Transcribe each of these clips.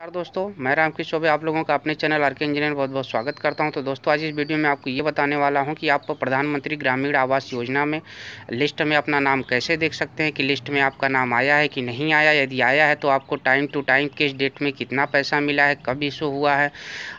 नमस्कार दोस्तों, मैं रामकृष्ण चौबे आप लोगों का अपने चैनल आर के इंजीनियर बहुत बहुत स्वागत करता हूँ। तो दोस्तों, आज इस वीडियो में आपको ये बताने वाला हूँ कि आप प्रधानमंत्री ग्रामीण आवास योजना में लिस्ट में अपना नाम कैसे देख सकते हैं, कि लिस्ट में आपका नाम आया है कि नहीं आया। यदि आया है तो आपको टाइम टू टाइम किस डेट में कितना पैसा मिला है, कब इशू हुआ है,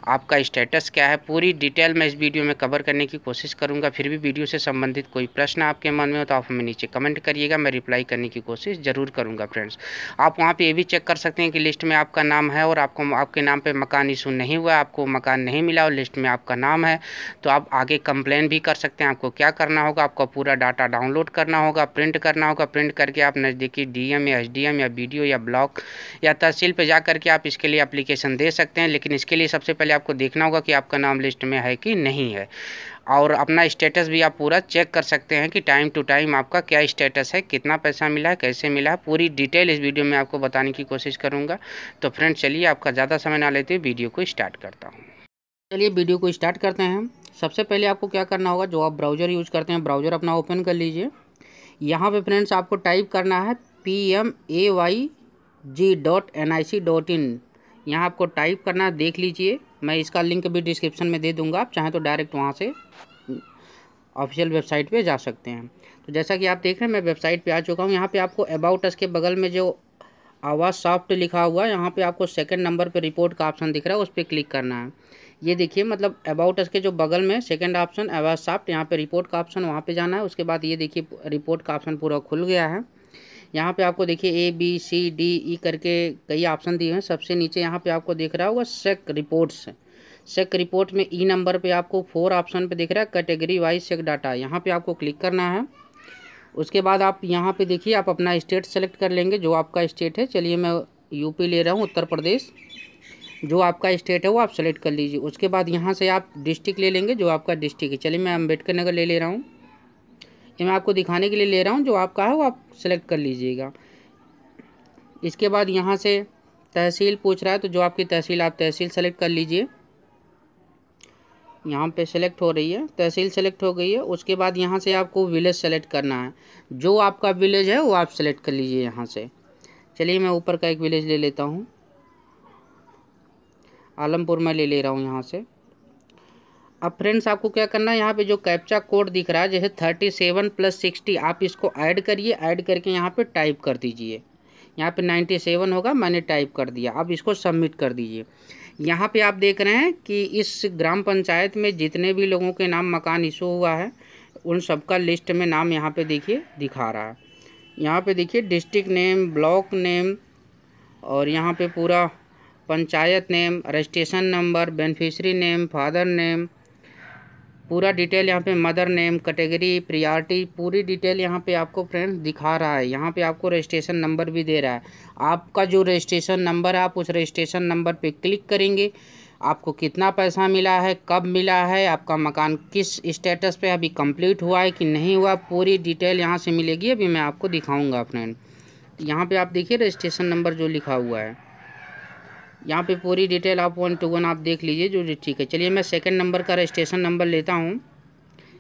आपका स्टेटस क्या है, पूरी डिटेल मैं इस वीडियो में कवर करने की कोशिश करूँगा। फिर भी वीडियो से संबंधित कोई प्रश्न आपके मन में हो तो आप हमें नीचे कमेंट करिएगा, मैं रिप्लाई करने की कोशिश ज़रूर करूँगा, फ्रेंड्स। आप वहाँ पर ये भी चेक कर सकते हैं कि लिस्ट में आपका नाम है और आपको, आपके नाम पे मकान इशू नहीं हुआ, आपको मकान नहीं मिला और लिस्ट में आपका नाम है तो आप आगे कंप्लेन भी कर सकते हैं। आपको क्या करना होगा? आपको पूरा डाटा डाउनलोड करना होगा प्रिंट करना होगा। प्रिंट करके आप नज़दीकी डीएम या एसडीएम या बीडीओ या ब्लॉक या तहसील पर जा करके आप इसके लिए अप्लीकेशन दे सकते हैं। लेकिन इसके लिए सबसे पहले आपको देखना होगा कि आपका नाम लिस्ट में है कि नहीं है। और अपना स्टेटस भी आप पूरा चेक कर सकते हैं कि टाइम टू टाइम आपका क्या स्टेटस है, कितना पैसा मिला है, कैसे मिला है। पूरी डिटेल इस वीडियो में आपको बताने की कोशिश करूँगा। तो फ्रेंड चलिए आपका ज़्यादा समय ना लेते वीडियो को स्टार्ट करता हूँ। चलिए वीडियो को स्टार्ट करते हैं सबसे पहले आपको क्या करना होगा, जो आप ब्राउज़र यूज़ करते हैं ब्राउज़र अपना ओपन कर लीजिए। यहाँ पे फ्रेंड्स आपको टाइप करना है P M A Y G dot N I C dot in यहाँ आपको टाइप करना है, देख लीजिए। मैं इसका लिंक भी डिस्क्रिप्शन में दे दूँगा, आप चाहें तो डायरेक्ट वहाँ से ऑफिशियल वेबसाइट पे जा सकते हैं। तो जैसा कि आप देख रहे हैं, मैं वेबसाइट पे आ चुका हूँ। यहाँ पे आपको अबाउट अस के बगल में जो आवाज़ सॉफ्ट लिखा हुआ है, यहाँ पे आपको सेकंड नंबर पे रिपोर्ट का ऑप्शन दिख रहा है, उस पर क्लिक करना है। ये देखिए मतलब अबाउट अस के जो बगल में सेकंड ऑप्शन आवाज़ सॉफ्ट, यहाँ पे रिपोर्ट का ऑप्शन वहाँ पे जाना है। उसके बाद ये देखिए रिपोर्ट का ऑप्शन पूरा खुल गया है। यहाँ पे आपको देखिए A B C D E करके कई ऑप्शन दिए हैं। सबसे नीचे यहाँ पे आपको दिख रहा होगा सेक रिपोर्ट्स सेक रिपोर्ट में ई नंबर पे आपको फोर ऑप्शन पे दिख रहा है कैटेगरी वाइज सेक डाटा यहाँ पे आपको क्लिक करना है। उसके बाद आप यहाँ पे देखिए, आप अपना स्टेट सेलेक्ट कर लेंगे, जो आपका स्टेट है। चलिए मैं यूपी ले रहा हूँ, उत्तर प्रदेश। जो आपका स्टेट है, वो आप सेलेक्ट कर लीजिए। उसके बाद यहाँ से आप डिस्ट्रिक्ट ले लेंगे, जो आपका डिस्ट्रिक्ट है। चलिए मैं अंबेडकर नगर ले ले रहा हूँ। ये मैं आपको दिखाने के लिए ले रहा हूँ, जो आपका है वो आप सेलेक्ट कर लीजिएगा। इसके बाद यहाँ से तहसील पूछ रहा है तो जो आपकी तहसील, आप तहसील सेलेक्ट कर लीजिए। यहाँ पे सेलेक्ट हो रही है, तहसील सेलेक्ट हो गई है, उसके बाद यहाँ से आपको विलेज सेलेक्ट करना है। जो आपका विलेज है, वो आप सेलेक्ट कर लीजिए यहाँ से। चलिए मैं ऊपर का एक विलेज ले लेता हूँ। आलमपुर में ले ले रहा हूँ यहाँ से। अब फ्रेंड्स आपको क्या करना है? यहाँ पे जो कैप्चा कोड दिख रहा है जैसे थर्टी सेवन प्लस सिक्सटी आप इसको ऐड करिए ऐड करके यहाँ पे टाइप कर दीजिए। यहाँ पे नाइन्टी सेवन होगा, मैंने टाइप कर दिया। अब इसको सबमिट कर दीजिए। यहाँ पे आप देख रहे हैं कि इस ग्राम पंचायत में जितने भी लोगों के नाम, मकान इशू हुआ है, उन सबका लिस्ट में नाम यहाँ पे देखिए, दिखा रहा है। यहाँ पे देखिए डिस्ट्रिक्ट नेम ब्लॉक नेम और यहाँ पे पूरा panchayat name registration number beneficiary name father name पूरा डिटेल यहाँ पे मदर नेम, कैटेगरी प्रियॉरिटी पूरी डिटेल यहाँ पे आपको फ्रेंड्स दिखा रहा है। यहाँ पे आपको रजिस्ट्रेशन नंबर भी दे रहा है। आपका जो रजिस्ट्रेशन नंबर है, आप उस रजिस्ट्रेशन नंबर पे क्लिक करेंगे। आपको कितना पैसा मिला है, कब मिला है, आपका मकान किस स्टेटस पे अभी कंप्लीट हुआ है कि नहीं हुआ, पूरी डिटेल यहाँ से मिलेगी। अभी मैं आपको दिखाऊँगा फ्रेंड यहाँ पर आप देखिए रजिस्ट्रेशन नंबर जो लिखा हुआ है। यहाँ पे पूरी डिटेल आप वन टू वन आप देख लीजिए, जो ठीक है। चलिए, मैं सेकंड नंबर का रजिस्ट्रेशन नंबर लेता हूँ।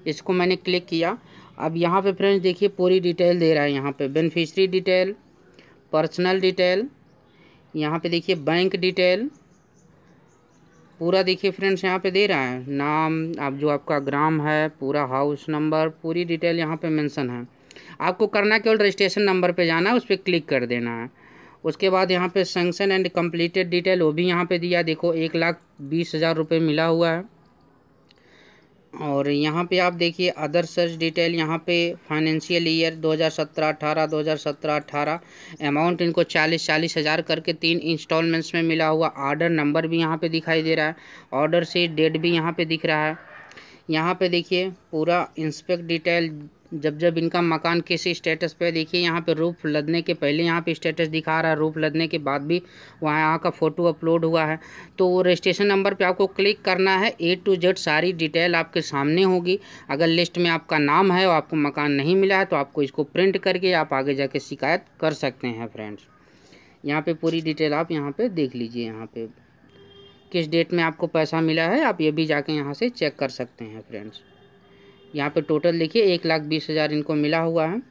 इसको मैंने क्लिक किया। अब यहाँ पे फ्रेंड्स देखिए, पूरी डिटेल दे रहा है यहाँ पे। बेनिफिशरी डिटेल पर्सनल डिटेल यहाँ पे देखिए बैंक डिटेल पूरा देखिए फ्रेंड्स यहाँ पे दे रहा है। नाम, आप जो आपका ग्राम है, पूरा हाउस नंबर पूरी डिटेल यहाँ पे मेंशन है। आपको करना केवल रजिस्ट्रेशन नंबर पे जाना है, उस पर क्लिक कर देना है। उसके बाद यहाँ पे सेंक्शन एंड कम्प्लीटेड डिटेल वो भी यहाँ पे दिया। देखो, एक लाख बीस हज़ार रुपये मिला हुआ है। और यहाँ पे आप देखिए अदर सर्च डिटेल यहाँ पे फाइनेंशियल ईयर 2017-18 2017-18 अमाउंट इनको चालीस चालीस हज़ार करके तीन इंस्टॉलमेंट्स में मिला हुआ। ऑर्डर नंबर भी यहाँ पे दिखाई दे रहा है। ऑर्डर से डेट भी यहाँ पे दिख रहा है। यहाँ पे देखिए, पूरा इंस्पेक्ट डिटेल जब जब इनका मकान किसी स्टेटस पे, देखिए यहाँ पे रूफ लदने के पहले यहाँ पे स्टेटस दिखा रहा है रूफ लदने के बाद भी वहाँ यहाँ का फ़ोटो अपलोड हुआ है। तो रजिस्ट्रेशन नंबर पे आपको क्लिक करना है ए टू जेड सारी डिटेल आपके सामने होगी। अगर लिस्ट में आपका नाम है और आपको मकान नहीं मिला है तो आपको इसको प्रिंट करके आप आगे जाके शिकायत कर सकते हैं फ्रेंड्स यहाँ पर पूरी डिटेल आप यहाँ पर देख लीजिए, यहाँ पर किस डेट में आपको पैसा मिला है, आप ये भी जाके यहाँ से चेक कर सकते हैं फ्रेंड्स यहाँ पे टोटल देखिए, एक लाख बीस हज़ार इनको मिला हुआ है।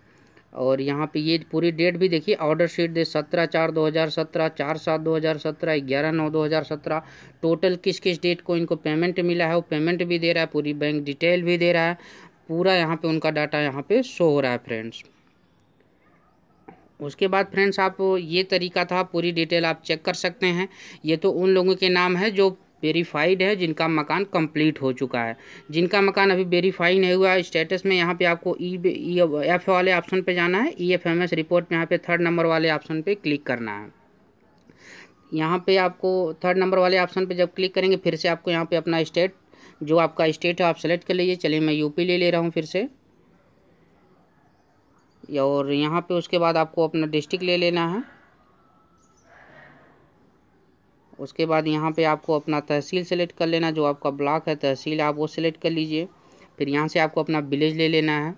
और यहाँ पे ये पूरी डेट भी देखिए ऑर्डर शीट दे सत्रह चार दो हज़ार सत्रह, चार सात दो हज़ार सत्रह, ग्यारह नौ दो हज़ार सत्रह। टोटल किस किस डेट को इनको पेमेंट मिला है, वो पेमेंट भी दे रहा है, पूरी बैंक डिटेल भी दे रहा है। पूरा यहाँ पे उनका डाटा यहाँ पे शो हो रहा है फ्रेंड्स उसके बाद फ्रेंड्स आप, ये तरीका था, पूरी डिटेल आप चेक कर सकते हैं। ये तो उन लोगों के नाम है जो वेरीफाइड है, जिनका मकान कंप्लीट हो चुका है। जिनका मकान अभी वेरीफाई नहीं हुआ है स्टेटस में यहाँ पे आपको ई एफ़ वाले ऑप्शन पे जाना है। E F M S report में यहाँ पे थर्ड नंबर वाले ऑप्शन पे क्लिक करना है। यहाँ पे आपको थर्ड नंबर वाले ऑप्शन पे जब क्लिक करेंगे, फिर से आपको यहाँ पे अपना स्टेट जो आपका स्टेट है, आप सेलेक्ट कर लीजिए। चलिए मैं यूपी ले ले रहा हूँ फिर से। और यहाँ पे उसके बाद आपको अपना डिस्ट्रिक्ट ले लेना है। उसके बाद यहाँ पे आपको अपना तहसील सेलेक्ट कर लेना, जो आपका ब्लॉक है, तहसील आप वो सेलेक्ट कर लीजिए। फिर यहाँ से आपको अपना विलेज ले लेना है।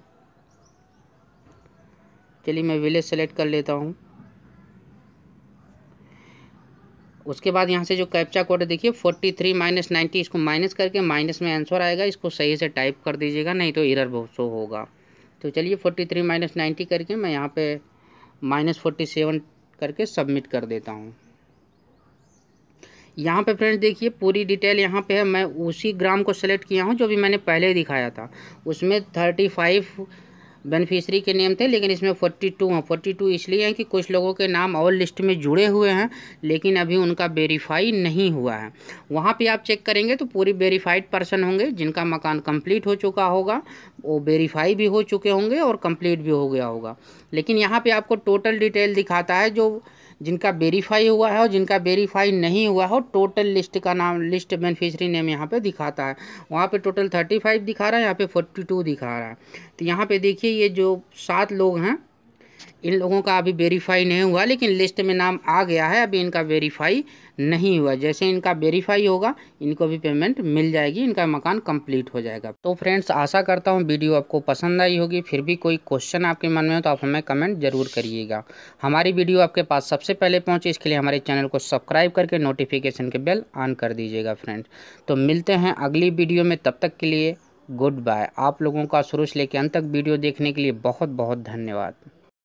चलिए मैं विलेज सेलेक्ट कर लेता हूँ। उसके बाद यहाँ से जो कैप्चा कोड है, देखिए फोर्टी थ्री माइनस नाइन्टी इसको माइनस करके माइनस में आंसर आएगा। इसको सही से टाइप कर दीजिएगा, नहीं तो इरर बहुत शो होगा। तो चलिए फोर्टी थ्री माइनस नाइन्टी करके मैं यहाँ पे माइनस फोर्टी सेवन करके सबमिट कर देता हूँ। यहाँ पे फ्रेंड्स देखिए, पूरी डिटेल यहाँ पे है। मैं उसी ग्राम को सेलेक्ट किया हूँ, जो भी मैंने पहले दिखाया था। उसमें थर्टी फाइव बेनिफिशरी के नेम थे, लेकिन इसमें फोर्टी टू हैं। फोर्टी टू इसलिए हैं कि कुछ लोगों के नाम और लिस्ट में जुड़े हुए हैं, लेकिन अभी उनका वेरीफाई नहीं हुआ है। वहाँ पे आप चेक करेंगे तो पूरी वेरीफाइड पर्सन होंगे, जिनका मकान कंप्लीट हो चुका होगा, वो वेरीफाई भी हो चुके होंगे और कंप्लीट भी हो गया होगा। लेकिन यहाँ पर आपको टोटल डिटेल दिखाता है, जो जिनका वेरीफाई हुआ है और जिनका वेरीफाई नहीं हुआ है टोटल लिस्ट का नाम लिस्ट बेनिफिशरी नेम यहाँ पे दिखाता है। वहाँ पे टोटल थर्टी फाइव दिखा रहा है, यहाँ पे फोर्टी टू दिखा रहा है। तो यहाँ पे देखिए ये जो सात लोग हैं इन लोगों का अभी वेरीफाई नहीं हुआ, लेकिन लिस्ट में नाम आ गया है, अभी इनका वेरीफाई नहीं हुआ। जैसे इनका वेरीफाई होगा, इनको भी पेमेंट मिल जाएगी, इनका मकान कंप्लीट हो जाएगा। तो फ्रेंड्स आशा करता हूँ वीडियो आपको पसंद आई होगी। फिर भी कोई क्वेश्चन आपके मन में हो तो आप हमें कमेंट ज़रूर करिएगा। हमारी वीडियो आपके पास सबसे पहले पहुँचे, इसके लिए हमारे चैनल को सब्सक्राइब करके नोटिफिकेशन के बेल ऑन कर दीजिएगा फ्रेंड्स तो मिलते हैं अगली वीडियो में, तब तक के लिए गुड बाय आप लोगों का शुरू से लेकर अंत तक वीडियो देखने के लिए बहुत बहुत धन्यवाद।